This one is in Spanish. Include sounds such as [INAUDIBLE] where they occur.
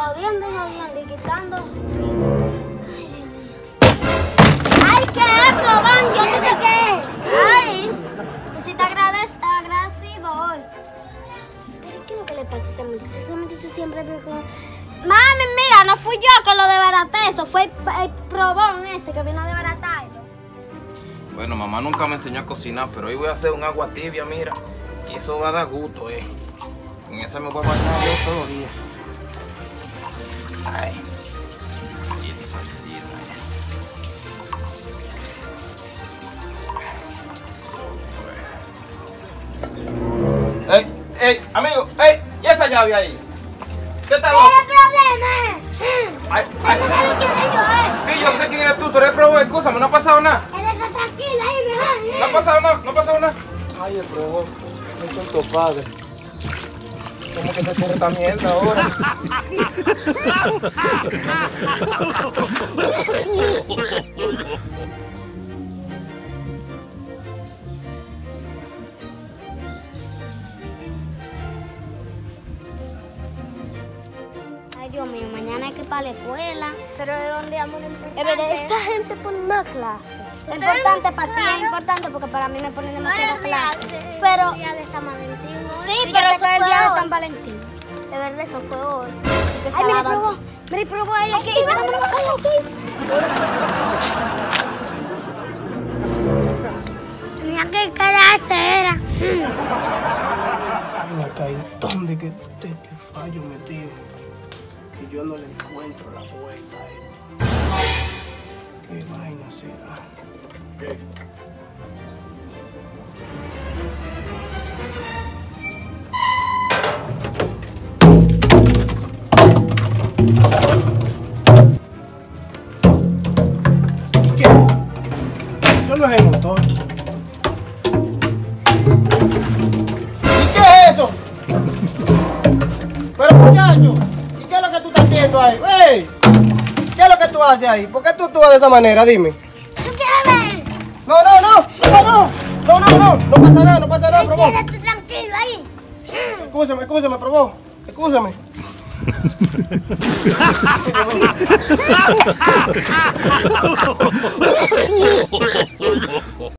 Jodiendo y jodiendo y quitando. Ay, Dios ¿qué, Probán? Yo te dije. Ay, si te agradez, agradecido hoy. Pero ¿qué es lo que le pasa a ese muchacho? Ese muchacho siempre ve como... Mami, mira, no fui yo que lo desbaraté, eso fue el, el probón ese que vino a desbaratarlo. Bueno, mamá nunca me enseñó a cocinar, pero hoy voy a hacer un agua tibia, mira. Y eso va a dar gusto, eh. Con esa me voy a bañar yo todos los días. Ay. Y esta salsita. Ey, ey, amigo, ey, ¿y esa llave ahí? ¿Qué loco? ¿Qué problema? Ay, ¿Tú ay. es eh? Sí, yo sé quién eres tú, tú eres probó, escúchame, no ha pasado nada. Tranquilo ahí, mejor. No ha pasado nada, no ha pasado nada. Ay, el probó, no son tus padres. ¿Cómo que se corre esta mierda ahora? [LAUGHS] Ay, Dios mío, mañana hay que ir para la escuela. Pero ¿de dónde amor Es verdad, esta gente pone más clase. Es importante para ti, es importante porque para mí me ponen demasiada clase. Pero, día de San Valentín. sí, pero fue el día de. San Valentín. De verdad, eso fue hoy. Ay, mira, probó. Mira, probó ahí aquí. Tenía que quedarse, era. Ven acá, ¿y dónde que te, te fallo metido? Que yo no le encuentro la vuelta a esto. ¿Qué vaina será? ¿Y Es el motor. ¿Y qué es eso? Pero muchacho, ¿y qué es lo que tú estás haciendo ahí? ¡Ey! ¿Qué es lo que tú haces ahí? ¿Por qué tú actúas de esa manera? Dime. ¿Tú quieres ver? No, no, no, no, no, no, no, no, no pasa nada, no pasa nada, probó. Quédate tranquilo ahí. Escúchame, escúchame, probó. Escúchame. [LAUGHS]